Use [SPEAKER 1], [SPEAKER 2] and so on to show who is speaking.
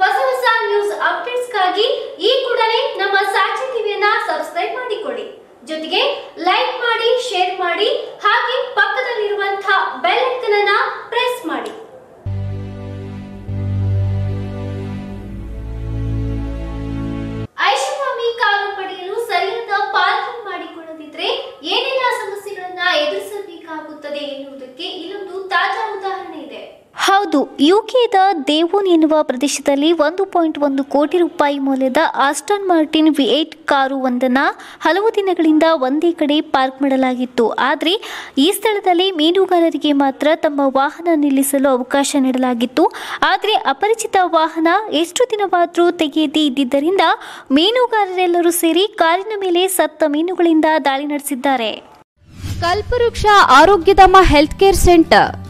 [SPEAKER 1] ಹೊಸ ಹೊಸ ನ್ಯೂಸ್ ಅಪ್ಡೇಟ್ಸ್ಗಾಗಿ ಈ ಕೂಡಲೇ ನಮ್ಮ ಸಾಕ್ಷಿ ಟಿವಿಯನ್ನ ಸಬ್ಸ್ಕ್ರೈಬ್ ಮಾಡಿಕೊಳ್ಳಿ. ಜೊತೆಗೆ ಲೈಕ್ ಮಾಡಿ, ಶೇರ್ ಮಾಡಿ, ಹಾಗೆ ಪಕ್ಕದಲ್ಲಿರುವಂತಹ ಬೆಲ್ ಐಕನ್ ಪ್ರೆಸ್ ಮಾಡಿ. ಐಷಾರಾಮಿ ಕಾರು ಪಡೆಯಲು ಸರಿಯಾದ ಪಾರ್ಕಿಂಗ್ ಮಾಡಿಕೊಳ್ಳದಿದ್ರೆ ಏನೆಲ್ಲ ಸಮಸ್ಯೆಗಳನ್ನ ಎದುರಿಸಬೇಕಾಗುತ್ತದೆ ಎನ್ನುವುದಕ್ಕೆ ಇಲ್ಲೊಂದು ತಾಜಾ
[SPEAKER 2] ಹೌದು, ಯುಕೆದ ದೇವೋನ್ ಎನ್ನುವ ಪ್ರದೇಶದಲ್ಲಿ ಒಂದು ಪಾಯಿಂಟ್ ಒಂದು ಕೋಟಿ ರೂಪಾಯಿ ಮೌಲ್ಯದ Aston Martin V eight car ಒಂದನ್ನು ಹಲವು ದಿನಗಳಿಂದ ಒಂದೇ ಕಡೆ ಪಾರ್ಕ್ ಮಾಡಲಾಗಿತ್ತು. ಆದರೆ, ಈ ಸ್ಥಳದಲ್ಲಿ ಮೀನುಗಾರರಿಗೆ ಮಾತ್ರ ತಮ್ಮ ವಾಹನ ನಿಲ್ಲಿಸಲು ಅವಕಾಶ ನೀಡಲಾಗಿತ್ತು. ಆದರೆ, ಅಪರಿಚಿತ ವಾಹನ ಎಷ್ಟು ದಿನವಾದರೂ ತೆಗೆಯದೇ ಇದ್ದಿದ್ದರಿಂದ ಮೀನುಗಾರರೆಲ್ಲರೂ ಸೇರಿ ಕಾರಿನ ಮೇಲೆ ಸತ್ತ ಮೀನುಗಳಿಂದ ದಾಳಿ ನಡೆಸಿದ್ದಾರೆ.
[SPEAKER 3] ಕಲ್ಪವೃಕ್ಷ ಆರೋಗ್ಯಧಾಮ ಹೆಲ್ತ್ ಕೇರ್ ಸೆಂಟರ್.